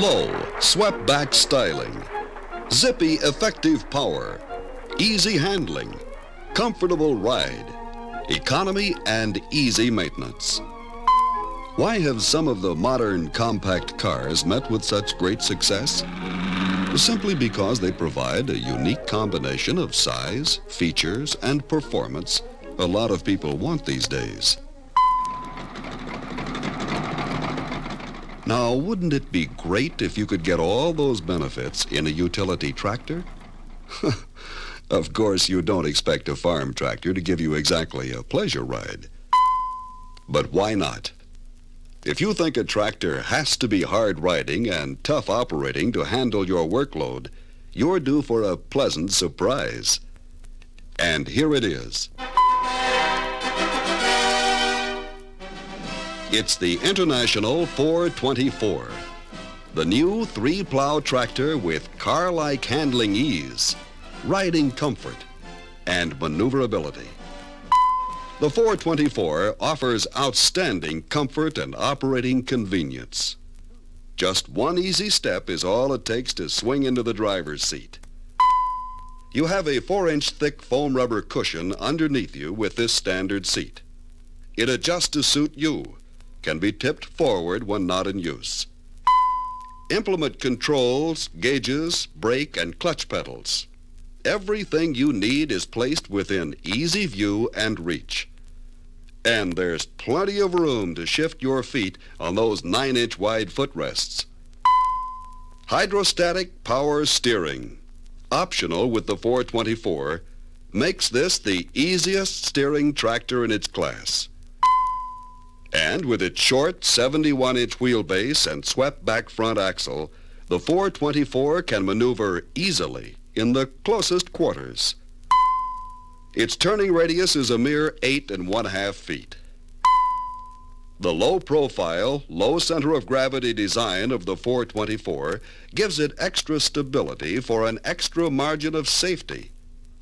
Low, swept back styling. Zippy, effective power. Easy handling. Comfortable ride. Economy and easy maintenance. Why have some of the modern compact cars met with such great success? Simply because they provide a unique combination of size, features, and performance a lot of people want these days. Now, wouldn't it be great if you could get all those benefits in a utility tractor? of course, you don't expect a farm tractor to give you exactly a pleasure ride. But why not? If you think a tractor has to be hard riding and tough operating to handle your workload, you're due for a pleasant surprise. And here it is. It's the International 424, the new three-plow tractor with car-like handling ease, riding comfort, and maneuverability. The 424 offers outstanding comfort and operating convenience. Just one easy step is all it takes to swing into the driver's seat. You have a 4-inch thick foam rubber cushion underneath you with this standard seat. It adjusts to suit you can be tipped forward when not in use. Implement controls, gauges, brake, and clutch pedals. Everything you need is placed within easy view and reach. And there's plenty of room to shift your feet on those 9-inch wide footrests. Hydrostatic power steering, optional with the 424, makes this the easiest steering tractor in its class. And with its short 71-inch wheelbase and swept-back front axle, the 424 can maneuver easily in the closest quarters. Its turning radius is a mere eight and one-half feet. The low-profile, low center of gravity design of the 424 gives it extra stability for an extra margin of safety,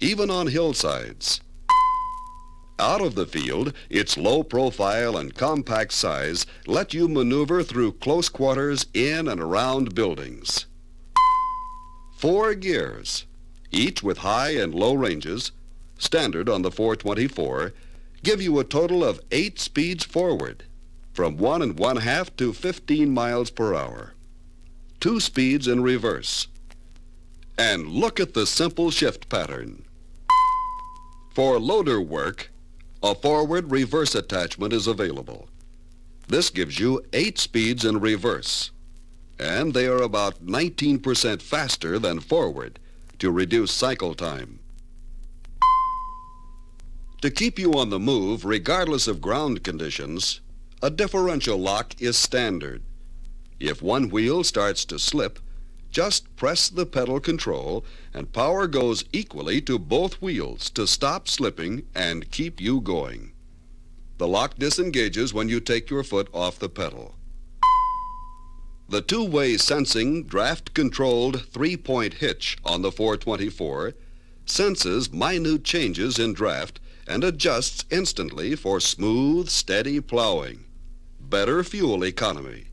even on hillsides. Out of the field, its low profile and compact size let you maneuver through close quarters in and around buildings. Four gears, each with high and low ranges, standard on the 424, give you a total of eight speeds forward, from one and one half to 15 miles per hour. Two speeds in reverse. And look at the simple shift pattern. For loader work, a forward reverse attachment is available. This gives you eight speeds in reverse, and they are about 19% faster than forward to reduce cycle time. To keep you on the move regardless of ground conditions, a differential lock is standard. If one wheel starts to slip, just press the pedal control and power goes equally to both wheels to stop slipping and keep you going. The lock disengages when you take your foot off the pedal. The two-way sensing draft-controlled three-point hitch on the 424 senses minute changes in draft and adjusts instantly for smooth, steady plowing. Better fuel economy.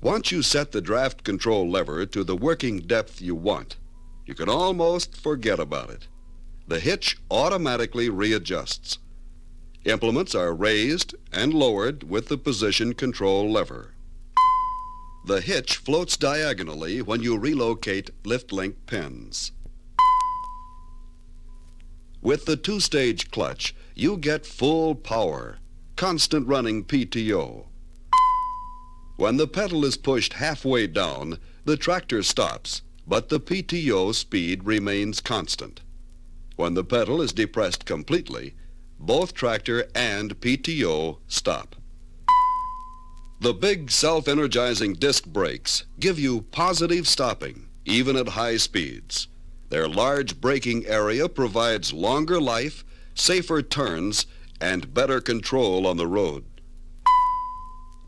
Once you set the draft control lever to the working depth you want, you can almost forget about it. The hitch automatically readjusts. Implements are raised and lowered with the position control lever. The hitch floats diagonally when you relocate lift link pins. With the two-stage clutch, you get full power, constant running PTO, when the pedal is pushed halfway down, the tractor stops, but the PTO speed remains constant. When the pedal is depressed completely, both tractor and PTO stop. The big self-energizing disc brakes give you positive stopping, even at high speeds. Their large braking area provides longer life, safer turns, and better control on the road.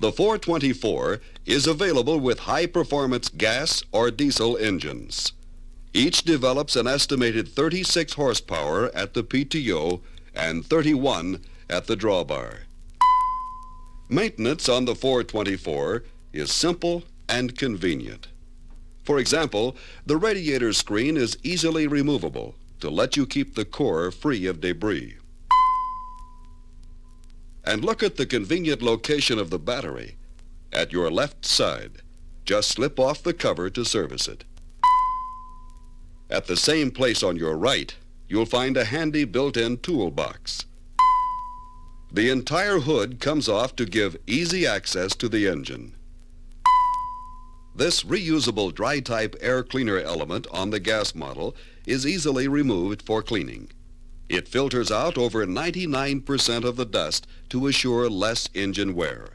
The 424 is available with high-performance gas or diesel engines. Each develops an estimated 36 horsepower at the PTO and 31 at the drawbar. Maintenance on the 424 is simple and convenient. For example, the radiator screen is easily removable to let you keep the core free of debris. And look at the convenient location of the battery. At your left side, just slip off the cover to service it. At the same place on your right, you'll find a handy built-in toolbox. The entire hood comes off to give easy access to the engine. This reusable dry-type air cleaner element on the gas model is easily removed for cleaning. It filters out over 99% of the dust to assure less engine wear.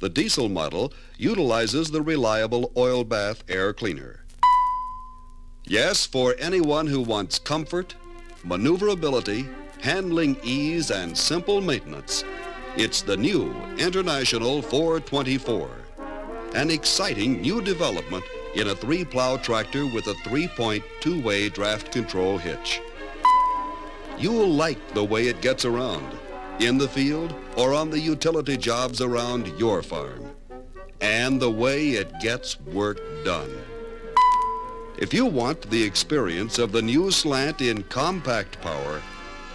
The diesel model utilizes the reliable oil bath air cleaner. Yes, for anyone who wants comfort, maneuverability, handling ease, and simple maintenance, it's the new International 424, an exciting new development in a three-plow tractor with a three-point two-way draft control hitch. You'll like the way it gets around, in the field or on the utility jobs around your farm, and the way it gets work done. If you want the experience of the new slant in compact power,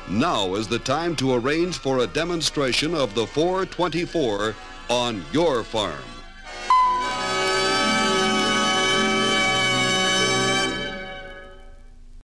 now is the time to arrange for a demonstration of the 424 on your farm.